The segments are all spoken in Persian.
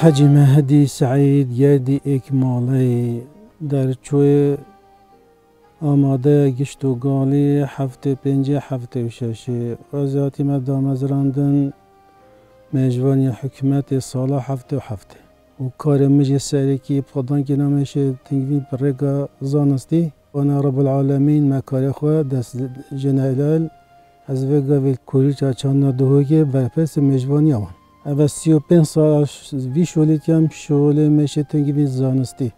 حجی مهدی سعید یادی اکمالی در چوی آماده گشت و گالی هفته پنج هفته و شش آزاتی مدام از راندن مجوانی حکمت سال هفته و هفته. و کار مجی سری که پادان که نامش تنگوین برگا زانستی. وانا رب العالمین مکار خو دست جنهلال از وگا و کوری چا چانا دوهوگه برپس مجوانی آوان و سی و پنج سال وی شولیت هم شوله میشه تنگی زانستی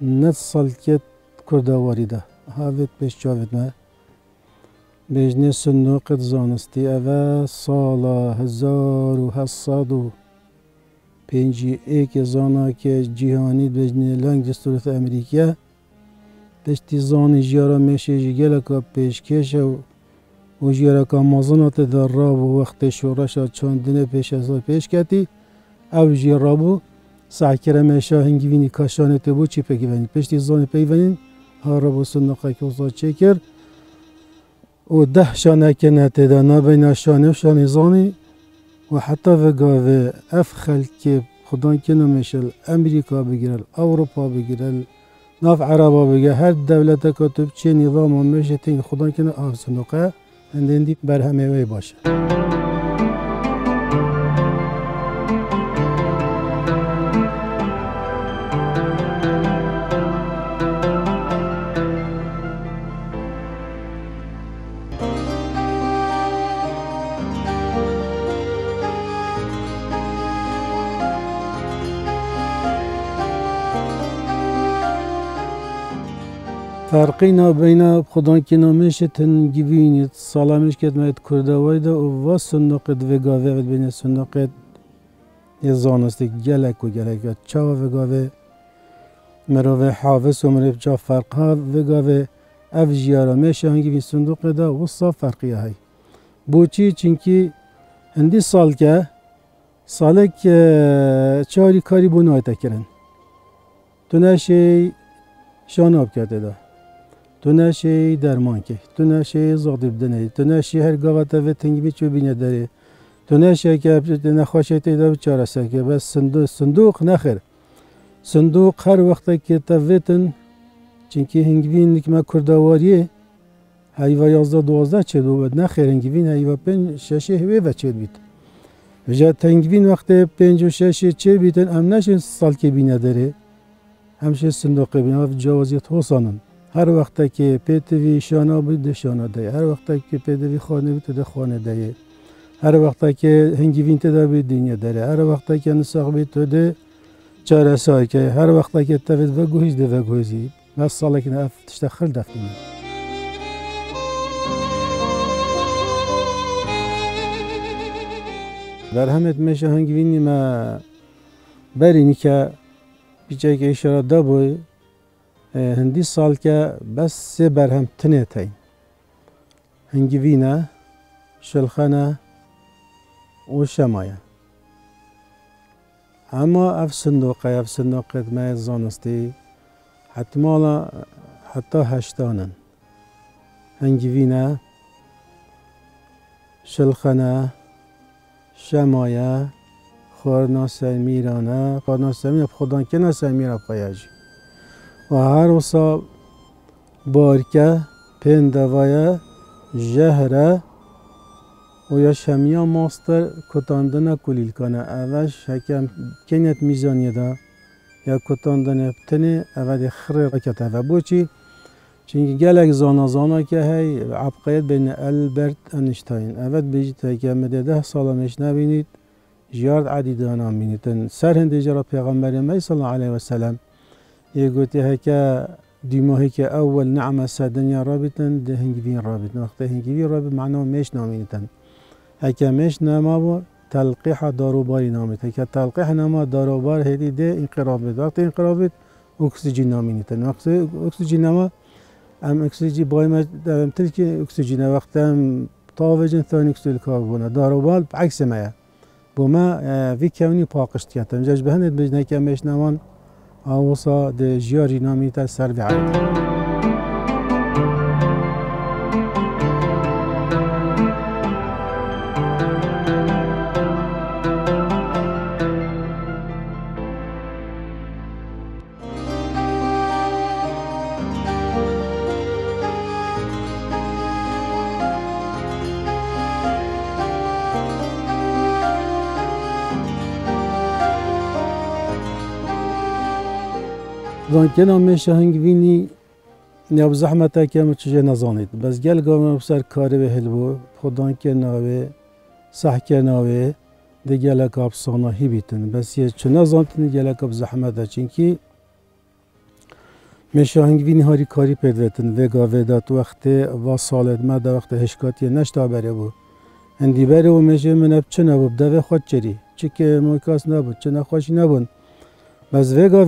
نه سال که کردواری ده هاوید پیش جاوید نه بجنه سنوقت زانستی اوه سال هزار و هصد و پنجی ایک زانا که جهانی بجنه لنگ دستورت امریکا دشتی زانی جیارا میشه جگل که پیشکش و و جیرا که مازنات در راب و وقت شورش چاندن پیش از پیش کتی او جیرا بو سعکر میشه هنگی وینی کاشانه بو چی پکی ونی پشتی زانی پی ونین ها رابو سنقه که وزا چکر و ده شانه که نتیده نبین شانه و شانه زانی و حتی وگاوه اف خلک خدا که نمیشل امریکا بگیرل اروپا بگیرل ناف عربا بگه هر دولت کتب چه نظام میشه تین خدا که نه سنقه اندی بر همه وی باشه. فرقی بین خدا که نامش تنگیوینید سالامش که مید کرده وایده و و وگاوه و بین سنقد یه زانسته گلک و گلک چا وگاوه مروه حافظ و مروه جا فرق ها اف جیارا میشه هنگی بین صندوق ده و صاف فرقی های. بوچی چونکی هندی سال که ساله که چاری کاری بونای تکرن تو نشی شاناب کرده ده تو نشی درمان که تو نشی زادی بدنی تو نشی هر گاوت و تنگی چو بینه داری تو نشی که نخواشه تیدا چاره که بس صندوق صندوق نخیر صندوق هر وقت که تویتن چونکه هنگوین که ما کردواریه هیوا یازده دوازده چه دو بد نخیر هنگوین هیوا پنج ششه هوی و چه بیت وجا تنگوین وقت پنج و ششه چه بیتن ام نشین سال که بینه داره همشه صندوق بینه و جوازیت حسانن هر وقت که پیتوی شانا بود شانا ده هر وقت که پیتوی خانه بود ده خانه ده هر وقت که هنگی وین ده به دنیا داره. هر وقت که نساق بید تو ده چاره سای که هر وقت که تفید و گوهیز ده و گوهیزی بس ساله که نفت تشتخل دفتیم در همت میشه هنگی وینی ما برینی که بیچه که اشاره ده بوی هەندی ساڵکە بەس سێ بەرهەم تنێتەین هەنگوینە شلخەنە و شەمایە ئەمە ئەف سندۆقە ئەف سندۆقەتمای زانستی. حتمماڵە حتا هەشتانن هەنگوینە شلخەنە خورنا خۆرناسە میرانە قۆناسەمی خۆدانکە نەسە میرە قەیەژی و هر وصا بارکه پندوایه جهره و یا شمیا ماستر کتاندن کلیل کنه. اوش حکم کنیت میزانی دا. یا کتاندن بتنه اول خره رکت و بوچی چونکه گلک زانا زانا که هی عبقیت بین البرت انشتاین. اول بیجت که مده ده سال مش نبینید جیارد عدیدانا بینیدن سر هنده جرا پیغمبر می صلی الله علیه و سلم. يقولي هكا ديما هيك أول نعمة سادنيا رابطا ده هنجبين رابطا وقت هنجبين رابط معناه مش نامينتن هكا مش نامة تلقيح داروباري نامت هكا تلقيح نامة داروبار هدي ده انقرابت وقت انقرابت أكسجين نامينتن وقت أكسجين نامة أم أكسجين باي ما أم تلك أكسجين. وقت أم طاوجن ثاني اكسيد الكربون. داروبال بعكس ما بوما في كوني باقشت كاتم جاج بهند بجنا كمش نامان اوصا د جیاری نامی تا سر به کنا میشه هنگ وینی نیا زحمت که ما چجا نزانید. بس گل گام بسر کاری به هلبو خدان که ناوه صح که ناوه ده گل کاب سانا هی بیتن. بس یه چه نزانتن گل کاب زحمت چینکی میشه هنگ وینی هاری کاری پیدوتن وگا ودات وقت و سالت ما ده وقت هشکاتی نشتا بره بو. هندی بره و میشه من اب چه نبود؟ دوه خود چری؟ چی که موکاس نبود چه نخواشی نبود. بس وگا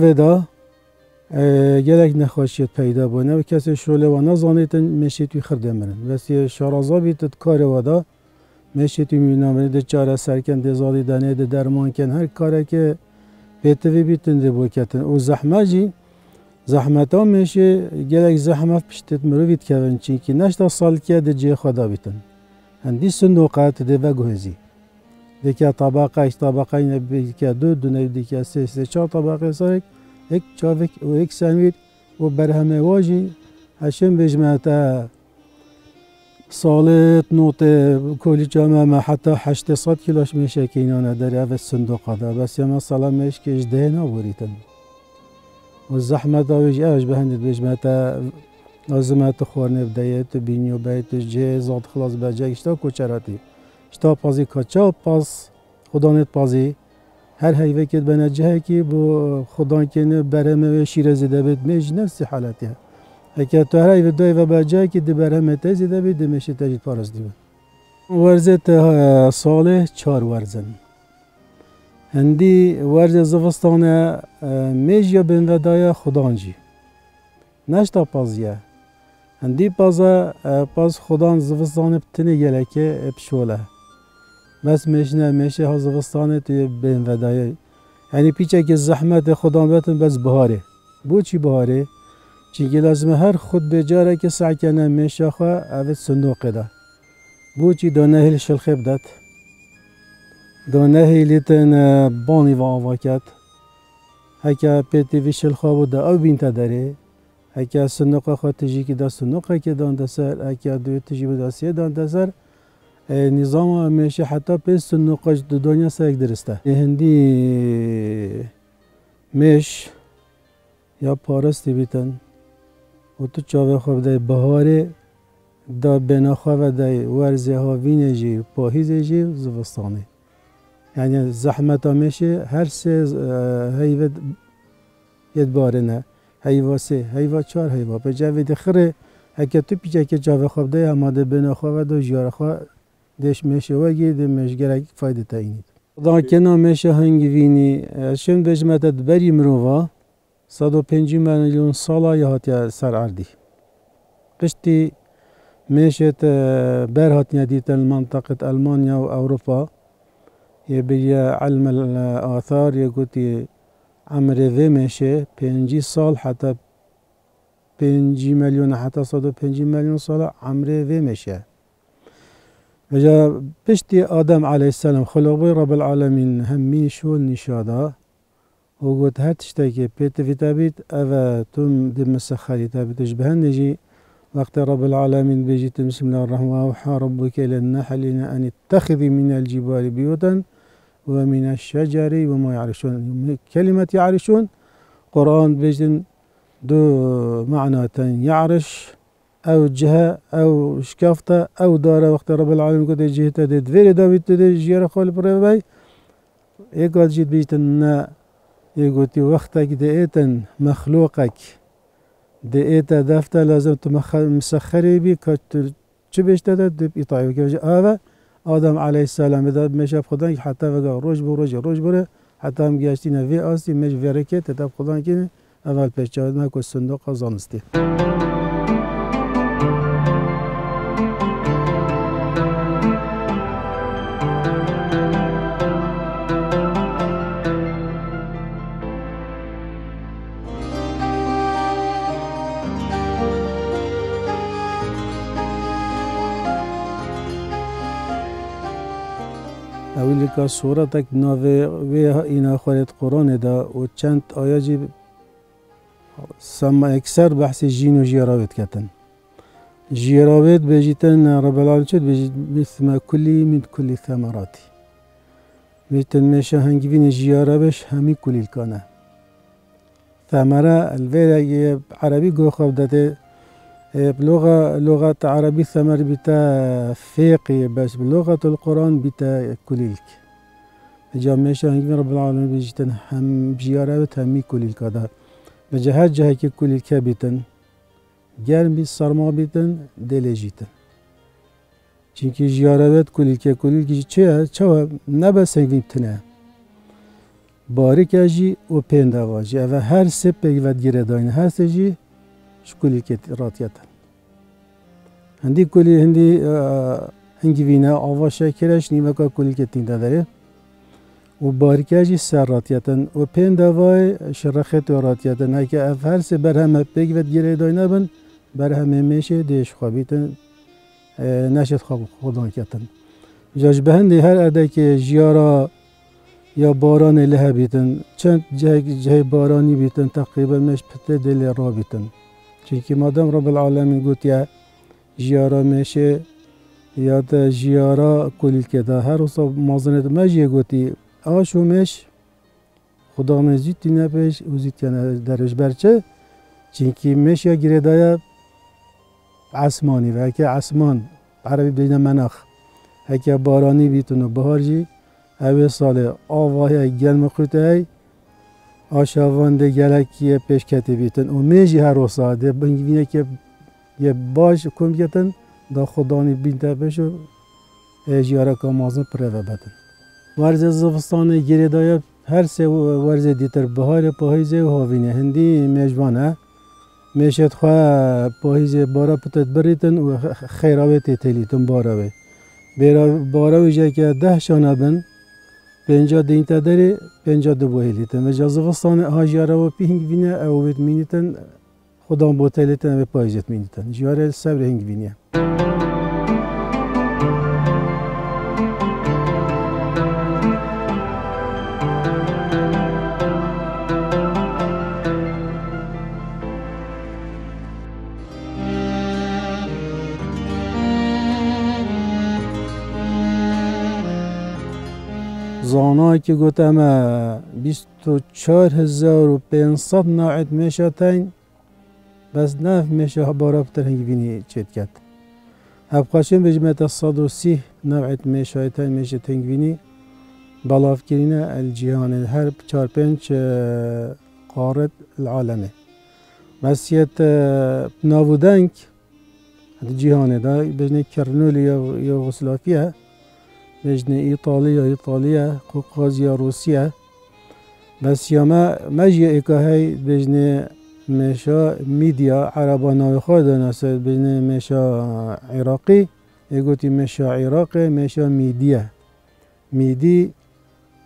گلک نخواشیت پیدا بونه و کسی شوله و نزانیت میشه توی خرده مرن وسی شارازا بیتت کار ودا میشه توی مینامنی ده چاره سرکن ده زادی دنه ده درمان کن هر کاره که بیتوی بیتن ده بوکتن و زحمه جی زحمت ها میشه گلک زحمت پشتت مروید کون چی که نشتا سال که ده جه خدا بیتن. هندی صندوقات ده و گوهزی دیگه طبقه ایش طبقه نبی که دو دو نبی یک چاوک و یک سنویر و برهمه واجی هشم بجمعتا سالت نوت کلی جامعه ما حتی 800 کیلوش میشه که اینا نداره اوه صندوق دا بس یا مثلا میش که اجده نبوریتن و زحمت آویج اوش بهندید بجمعتا لازمت خورنه بدایه تو بینی و بیت جه زاد خلاص بجه. اشتا کچراتی اشتا پازی کچا پاس. خدانت پازی. هر هیوه که جهه کی بو خدان کنه و شیر زده بید میج نفس حالتیه اگه تو هر هیوه دوی و بجه کی دی برهمه ته زده دی میشه تجید پارس دیو ورزت ساله چار ورزن. هندی ورز زوستانه میج یا بین ودای خدانجی نشتا پازیه. هندی پازا پاز خدان زوستانه بتنی گلکه پشوله بس میشنه میشه ها زوستانه توی بین ودای یعنی پیچه که زحمت خدا بتن بس بهاره. بو چی بهاره؟ چیگه لازم هر خود بجاره که سعی کنه میشه خواه اوید صندوق ده بو چی دانه هیل شلخه بدد دانه هیلیتن بانی و آوا کد هکه پیتی وی شلخه بوده او بین تا داره. هکه صندوق خواه تجی که دا صندوق که دان دسر هکه دوی تجی بوده سیه دان دسر نظام میشه حتی پیست نقاش دو دنیا سرک درسته هندی میش یا پارستی بیتن و تو چاوه خواب دای بهاره دا بنا خواه دای ورزه ها وینه جی پاهیزه جی زوستانه یعنی زحمت ها هر سه هیوه ید باره نه هیوا سه هیوا چهار هیوا به جوید خره اگه تو پیچه که جاوه خواب دای هماده بنا خواه دو جیار خواه دش میشه وگی ده مشگرک فایده تاینید دا کنا میشه هنگی وینی شم بجمت بری مرووا 150 میلیون سالا یا هاتیا سر عردی قشتی میشه بر هاتیا دیتن منطقه المانیا و اوروبا یه علم الآثار یه گوتی عمره وی میشه پنجی سال حتی پنجی میلیون حتی 150 میلیون سال عمره وی وجا بشتي آدم عليه السلام خلقه رب العالمين همي شو نشادا؟ وقلت هر بيت في تابيت أفا تم دم مسخري تابيت جبهن نجي؟ وقت رب العالمين بيجي بسم الله الرحمن وأوحى ربك إلى النحل أن اتخذي من الجبال بيوتا ومن الشجر وما يعرشون. كلمة يعرشون قرآن بيجن دو معنى يعرش أو جهة أو شکافته أو دارة وقت رب العالمین کده جهت دید ویری داوید ده جیره خال پر بای یک وقت جید بیتن نه وقتی وقت که ده ایتن مخلوقک ده ایتا دفته لازم تو مسخری بی که چه بیشتر ده دب ایطایی که آوه آدم علیه السلام داد میشه خدا که حتی وگا روش بو روش روش بره حتی هم گشتی نوی آستی میش ویرکه تتاب خدا که اول پیش جاد نکو صندوق زانستی. امریکا صورتک ناوی وی اینا خورید قرآن دا و چند آیا جی سما اکثر بحث جین و جیراوید کتن جيراويت بيجيتن رب العالمين بيجيت مثل ما كلي من كل ثمراتي بيجيتن ميشا هنجبين جيارة بش همي كل الكانة ثمرة الفيلا عربي جو خبدته بلغة لغة عربي ثمر بتا فيقي بس بلغة القرآن بتا كليلك جامعش هنگی رب العالمین بیجتن هم کلیل کادا به جهت جهه که کلیل که بیتن گرم بی سرما بیتن دلیجیتن چونکه جیاره بید کلیل که کلیل که چه چه نبه سنگیم تنه باریک اجی و پنده واجی و هر سه پیوت گیره داین. هر سه جی شکلی که راتیتن هندی کلی هندی هنگی وینا آوا شکرش نیمه که کلی که تینده داره و باریکاجی سر راتیتن و پین دوای شرخت و راتیتن هکه اف هر سه بر همه ود گیره دای نبن بر همه میشه دیش خوابیتن نشد خواب خودان کتن جاش بهندی هر اده که جیارا یا باران له بیتن چند جه, جه بارانی بیتن تقریبا مش دل را بیتن چونکه مادام رب العالمین گوت یا جیارا میشه یا تا جیارا کلیل که دا هر روز مازنت مجیه گوتی آشومش خدا نزیتی نپیش و زیتی درش برچه چونکه مش یا گریدای عسمانی و که عسمان عربی بین مناخ هکه بارانی بیتون و بهار جی اوه سال آواه گلم آشاوان ده گلکی پیش کتی بیتن. و میجی هر روزا ده بنگوینه که یه باش کم کتن دا خدانی بین تپش و جیاره که مازن پره بدن ورز زفستان گیره دایا هر سه ورز دیتر بهار پاهیزه و هاوینه. هندی میجوانه. می‌شد خواه پاهیزه بارا پتت بریتن و خیراوه تیتلیتن باراوه. بیرا باراوه جا که ده شانه پنجا دین تا داره پنجا دو بوهلیتن و جازوستان هاجیاره و پینگ وینه او بیت مینیتن خودم بوتلیتن و پایجت مینیتن جیاره صبر هنگ وینه. که گفتم 24500 نوعت میشه تین بس نف میشه بارا بتر هنگی بینی چید کد هب خاشم بجمت 130 نوعت میشه تین میشه تنگ بینی. بلاف کرینه الجهان هر چار پنج قارد العالمه. بس یت ناودنک جهانه دا بجنه کرنولی یا یوغسلافیه بجن إيطاليا إيطاليا قوقازيا روسيا. بس يما مجي هاي بجن مشا ميديا عربا ناوي ناسد بجن مشا عراقي. يقولي مشا عراقي مشا ميديا. ميدي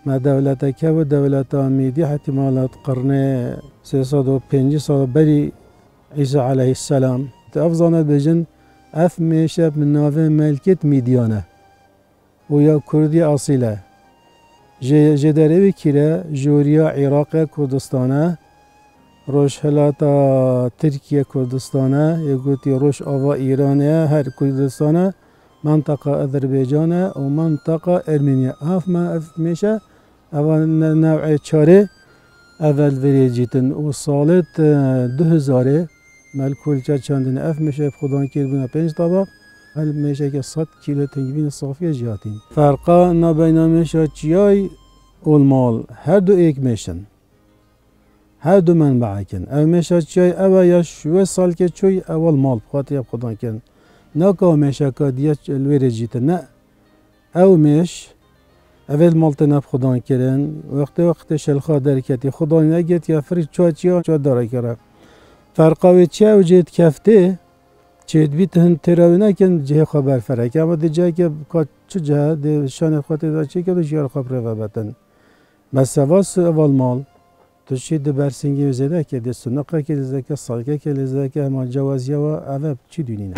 ما دولتا كاو دولتا ميدي حتى مالات قرن سيصد و بينجي صد بري عيسى عليه السلام. تأفضلنا بجن أف ميشا من نافي ملكة ميديانا. و یا کردی اصیله جدروی کیره جوریا عراق کردستانه روش هلاتا ترکیه کردستانه یکوتی روش آوا ایرانه هر کردستانه منطقه آذربایجانه و منطقه ارمنیا هف ما اف میشه اول نوع چاره. اول وریجیتن و سالت دو هزاره. ملکول چندین؟ اف میشه خدان کرد بنا پنج طبق هل میشه که 100 کیلو تنگوین صافی جاتین فرقا نبین میشه چیای المال هر دو ایک میشن هر دو منبع کن أو میشه چیای أو یا شو سال که چوی اول مال خاطر خدا کن نه که میشه که دیگه الویر جیت نه. أو میش اول مالت نب خدا کرن وقت وقت شلخا درکتی خدا نگید یا فرید چا چیا چا داره کرد فرقاوی چه أو جید کفته چید بیت هن تراوی نکن جه خبر فرک اما دی جه که چه جه دی شان خاطر دا چه که دو جیار خبر رو بتن بس سواس اول مال تو چی دی برسنگی وزده که دی سنقه که دی که سالکه که لیزده که اما جوازیه و اوه چی دونینه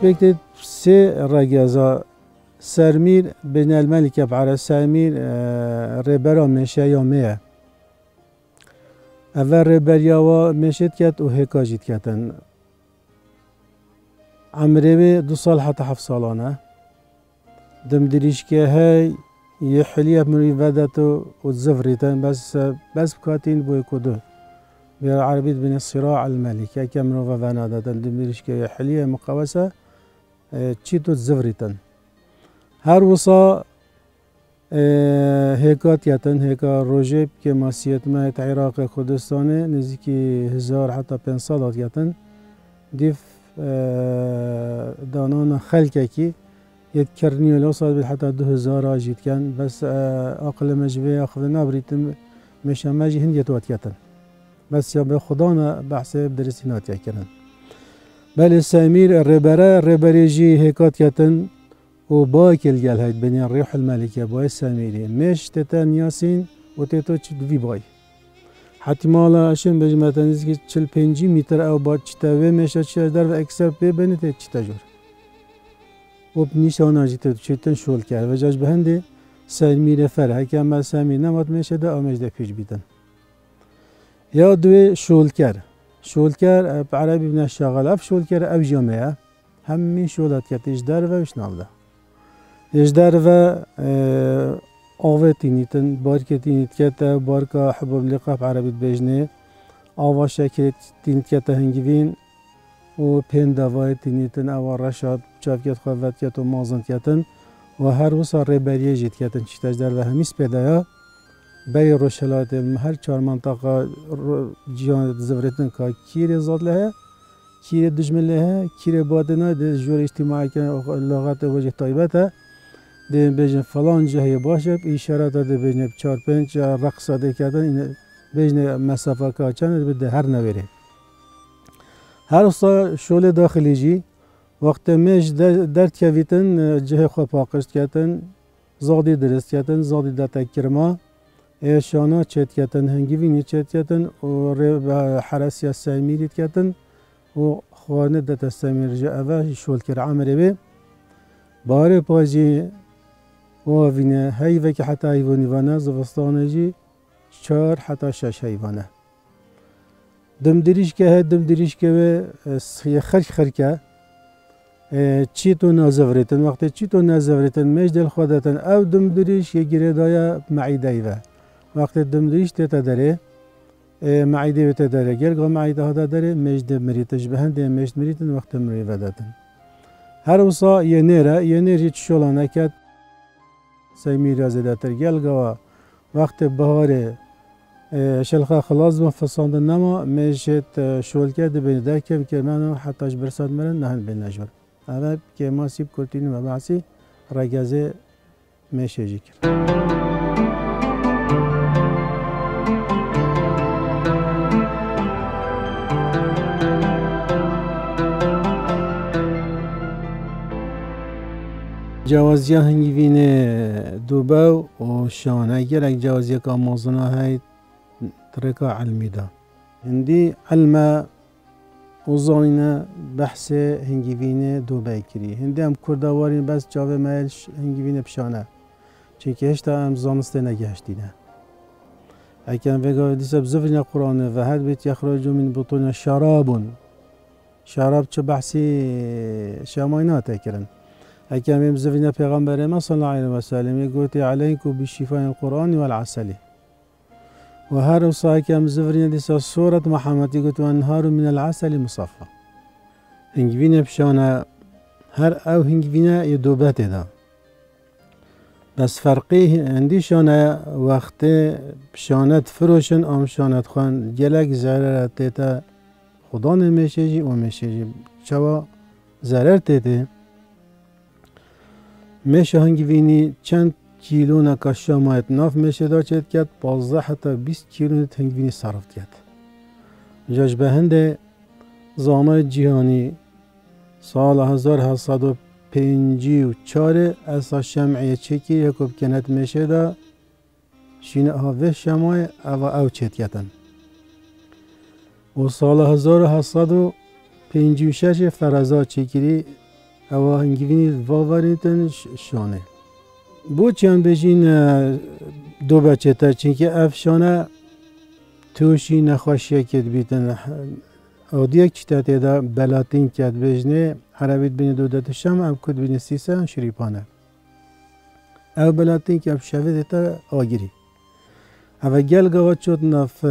respected سي ragyaza سرمير بن الملك عبر سرمير ربرا مشى یا میه اول ربریا و مشيت كات و هکاجیت کتن عمره به دو سال حتی هفت سالانه دم دريش که هی یه حلیه منوی ودتو و زفریتن بس بس بکاتین بوی کدو بیر عربیت بین صراع الملک اکم رو و ونادتن دم دریش که یه مقوسه چیتو زوریتن. هر وصا هیکات آه، یتن هیکا روژه که مسیحیت مهت عراق کردستانه نزدیکی هزار حتی پنج سالات یتن دیف آه، دانان خلکه کی یت کرنی لو صاد به حتی دو هزار آجیت کن. بس آه، عقل مجبه اخذ نبریتم مشمج هندیت وات یتن بس یا به خدا بحث درسینات یکنن بل السامير الربرة الربريجي هيكات يتن وباك الجل هيد بني الريح الملكة باي الساميري مش تتن ياسين وتيتو في باي حتی مالا اشن بجمتن که چل پنجی متر او با چتا و میشه چه در و اکثر ببینید چتا جور و نیشان آجیت چیتن شول کرد و جاش بهنده سر میره فر هکم ما سمی نمات میشه ده آمش ده بیتن یا دوی شول کرد شول کرد عربی بنا شغل اف شول کرد اف جامعه همین شولات کرد اجدار و وش نالده اجدار و آوه تینیتن بار که تینیت کرد بار که حباب لقاف عربی بجنه آوا شکل تینیت کرد هنگوین و پین دوای تینیتن او رشاد چاوکت خوابت کت و مازن کتن و هر وسا ریبریه جید کتن چیتاش در و همیس پیدایا بری روشلات هر چهار منطقه جیان زورتن که کیر زاد لها کیر دجمن لها کیر بادنا ده جور اجتماعی که لغت وجه طایبته ده بجن فلان جهه باشه اشارات ده بجن چهار پنج رقص ده کردن بجن مسافه که چند بده هر نویره. هر وسا شغل داخلی جی وقت میش در کویتن جه خو پاکشت کتن زادی درست کتن زادی دت کرما. ایشانا چت کتن هنگیوینی چت کتن و حرسی سمیری کتن و خوانه دت سمیر جه اوه شول کر عمره به باره پاجی و وینه هیوه که حتی حیوانی وانه زوستانه جی چهار حتی شش حیوانه دم دریش که دم دریش که به خرج خرکه چی تو نازورتن وقتی چی تو نازورتن میش دل خودتن او دم دریش یه گیره دایا معیده وقت دمديش تتدري داره وتدري جرقو معيدة ها داره مجد مريتش بهند مجد مريتن وقت مري بدتن هر وصا ينيرا ينير يتشولا نكت سيمير زداتر جلقوا وقت بهاره آه، شلخه خلاص من فصاند نما مشت آه، شول كد بين دكم كمان حتى برساد مرن نهن بين نجور اما كما سيب كلتين مبعسي رجازه مشي جكر میشه جکر جوازی هنگی وینه دوبه و شانه گرک جوازی که آمازنا های طريقة علمي دا. هندي علم وزانينا بحث هنگيوينه دو بيكري هندي هم كردوارين بس جاوه مالش هنگيوينه بشانه چونکه هشتا هم زانسته نگهشتینه اکن وگا دیسه بزفرین قرآن و هد بیت یخرج من بطون شرابون. شراب چه بحثی شاماینات کرن هكام مزفنا پیغمبر ما صلى الله عليه وسلم يقول عليكم بالشفاء القرآن والعسل وهر وصاك مزفرنا ديسا سورة محمد يقول وانهار من العسل مصفى هنجبين بشونا هر أو هنجبين يدوبات دا بس فرقی اندی شانه وقت شانت فروشن ام شانت خوان گلک زرر تیتا خدا نمیشه جی و میشه جی. چوا زرر تیتا میشه هنگی وینی چند کیلو نکاشا مایت ناف میشه دا چید کرد؟ پازده حتی 20 کیلو تنگوینی صرف کرد. جاش به هنده زانای جهانی سال 1754 اسا شمعی چکی یکوب کنت میشه دا شینه هاوه شمای او او چید و سال 1756 فرزا چکری او هنگوینی واوریتن شانه. بو چند بجین دو بچه تر چونکه اف شانه توشی نخوشیه کد بیتن. او دیک چیتا تیدا بلاتین کد بجنه عربیت بین دو دتشم ام کد بین سیسه شریپانه. او بلاتین که اف شوه دیتا آگیری. او گل گوات شد نف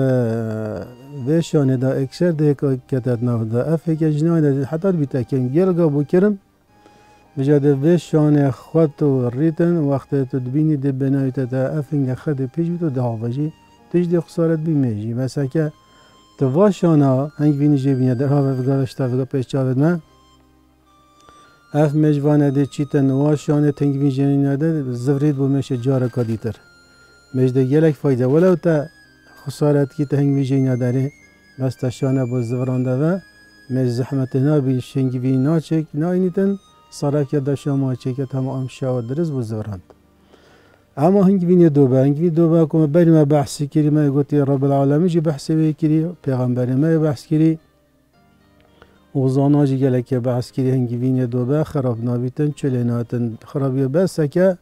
و شانه دا اکسر ده کتت نف دا اف که دا حتی بیتا کم گل گو بو کرم بجد و شانه خود و ریتن وقت تو دبینی ده بنایت تا افنگ خود پیش بیتو ده آوجی. تیج ده خسارت بیمیجی مثلا که تو وا شانه هنگ بینی جی بینی در ها و گوشتا و پیش چاود نه اف مجوانه ده چیتن وا شانه تنگ بینی جنی نده زورید بو میشه جار کادیتر مجده گلک فایده ولو تا خسارت کی تهنگ ویژه نداره بس تشانه با زورانده و مج زحمت نابی شنگی بی ناچک ناینیتن صراک چک تمام شاو درز بو زوراند اما هنگ بینی دو با هنگ بینی دو با کم بری ما بحثی کری ما گوتی رب العالمی جی بحثی بی کری؟ پیغمبری ما بحث کری؟ و زانا جی گلک بحث کری؟ هنگ بینی دو خراب نابیتن چلیناتن خرابی بس که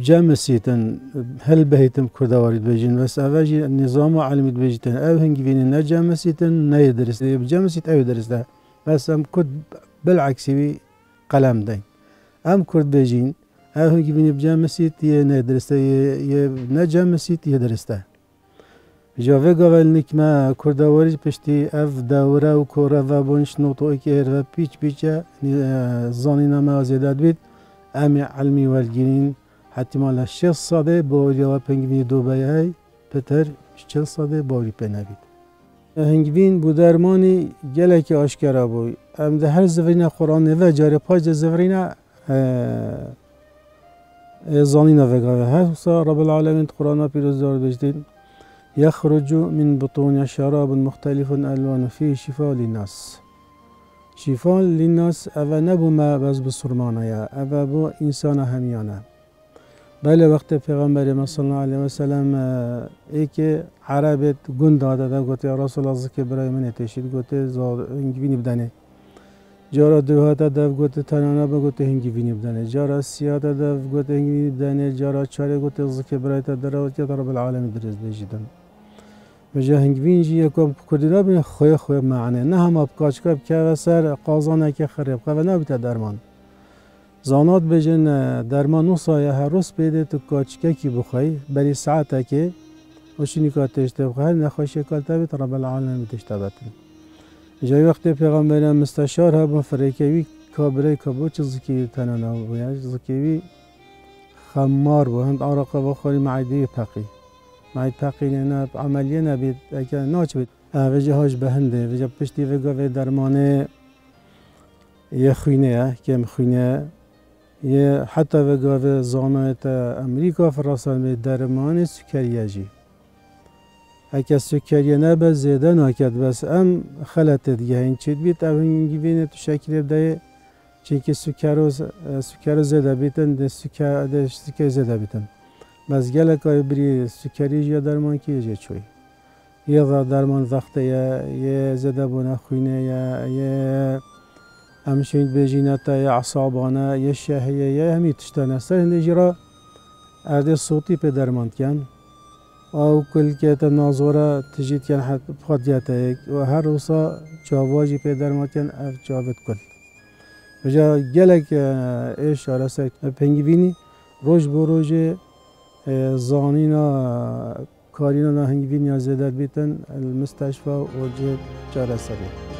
جمع سیتن. هل بهیتم کردوارید بجین. بس اوجی نظام علمید بجیتن او هنگی بینی نه جمع سیتن نه درست جمع سیت او درست بس هم کد بالعکسی بی قلم دین ام کرد بجین او هنگی بینی سیت یه نه درسته یه نه جمع سیت یه درسته. جاوه گاول نکمه کردواری پشتی اف دوره و کوره و بونش نوتو که و پیچ پیچه زانی نامه آزیداد بید. امی علمی ولگیرین احتمال 60 ساده باوری و پنگوین دو بیای پتر 40 ساده باوری هنگوین بو درمانی گله که آشکارا بوی ام ده هر زورین قرآن و جاره پاج زورین زانین و گاوه هر سا رب العالمین قرآن پیروز دار بجدین يخرج من بطون شراب مختلف ألوان فيه شفاء للناس شفاء للناس أفا نبو ما بس بسرمانه يا أفا بو إنسان هميانه بله وقت پیغمبر ما الله علیه و سلم ای که عربت گند داده ده گفت رسول الله که برای من تشید گفت زاد هنگی بدنه. جارا دوهاتا دف گفت تنانا به گفت هنگی بینی بدنه. جارا سیاتا دف گفت هنگی بدنه. جارا چاره گفت زکی برای تا در و رب العالمین درست بجیدن بجا هنگی بینجی یکم کردینا بین خوی خوی معنی. نه هم اب کاچ کب که و سر قازانه که خریب خواه نه بیتا درمان. زانات بجن درمان نو سایه هر روز پیده تو کاچکه کی بخوای. بری ساعته که وشنی که تشته بخوای نخوشی کال تبیت رب العالمین تشته بتن جای وقت پیغمبر مستشار ها با فریکوی کابره کابو چیزی که تنانا بویا. چیزی خمار بو هم عرقه و خوری معده پقی. معده پقی نه عملیه نبید اگر ناچ بید. وجه هاش بهنده وجه پشتی وگاوه درمانه یه خوینه که خوینه یه حتی و گاوه زانایت امریکا فرانسان به درمان سکریه جی اگه سکریه نبه زیده ناکد بس ام خلط دیگه. این چید بیت او هنگی بینه تو شکل بده چونکه سکر سکر زیده بیتن ده سکر ده سکر زیده بیتن. بس گله که بری سکری یا درمان کی جه چوی. یه درمان وقته یه زیده بونه خوینه یه همچنین بجینتا یا عصابانه یا شهیه یا همی تشتانه سر هنده جرا ارده صوتی پی درماند کن او کل که تا نازوره تجید کن حد بخواد یک و هر روسا چاواجی پی درماند کن اف چاوت کل بجا گلک ایش آره سر پنگی بینی روش بو روش زانینا کارینا هنگی بینی زیدر بیتن المستشفى و جه چاره سری